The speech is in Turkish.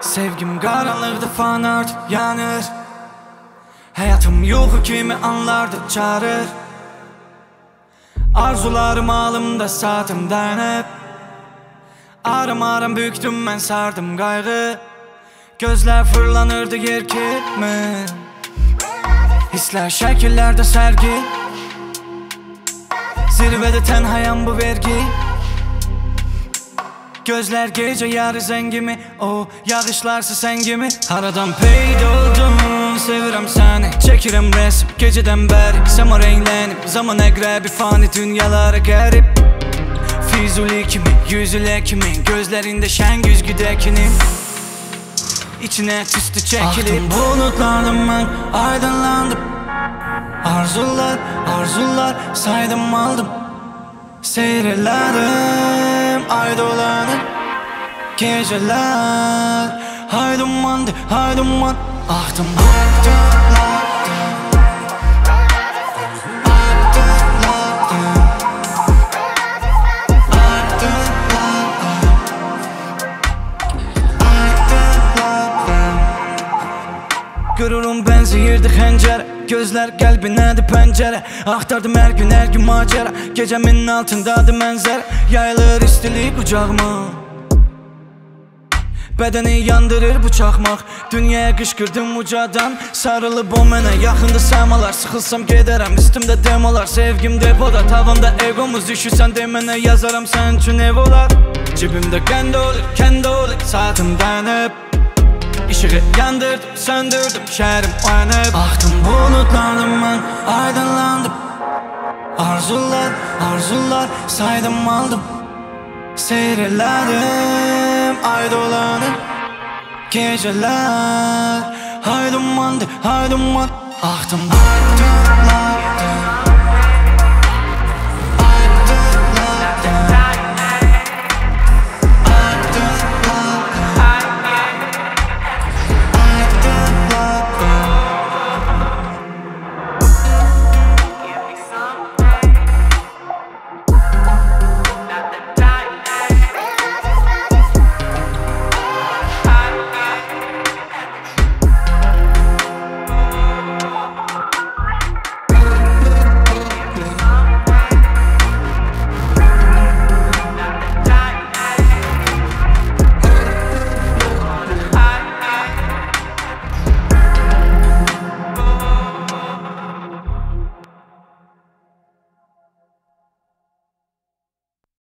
Sevgim karanlıkta fanart yanır. Hayatım yuhu kimi anlarda çağırır. Arzularım alımda saatimden hep Arım arım büktüm ben sardım gayrı. Gözler fırlanırdı yer Hisler şekillerde sergi. Zirvede tenhayam bu vergi. Gözler gece yarı zengimi O yağışlarsa sen gibi Haradan peyda oldum Sevirəm səni Çəkirəm resim gecədən bəri Səma reynlənib Zaman əqrəbi fani dünyalara qərib Fizuli kimi, yüzülə kimi? Gözlərində şən güzgüdəkinin İçinə tüstü çəkilib Axdım bulutlardım mən Aydınlandım. Arzular, arzular saydım aldım. Seyreledim ay dolanır Geceler Hay dumandı hay duman Ahtım bulutlardım Gururum benzəyirdi xəncərə Gözlər qəlbinədir pəncərə. Axtardım hər gün, hər gün macəra. Gecəmin altındadır mənzərə Yayılır istilik qucağıma Bədəni yandırır bu çaxmaq. Dünyaya qışqırdım ucadan. Sarılıb o mənə. Yaxında səmalar Sıxılsam gedərəm. Üstümdə demolar Sevgim depoda. Tavamda egomuz Düşürsən de mənə. Yazaram sən üçün ev olar. Cibimdə qənd olur, kənd olur. Saatimdən hep İşığı yandırdım, söndürdüm şehrim uyanıp Aktım bulutlandım ben, aydınlandım. Arzular, arzular saydım aldım. Seyreledim ay dolanır Geceler Hay dumandı, hay duman Aktım aydın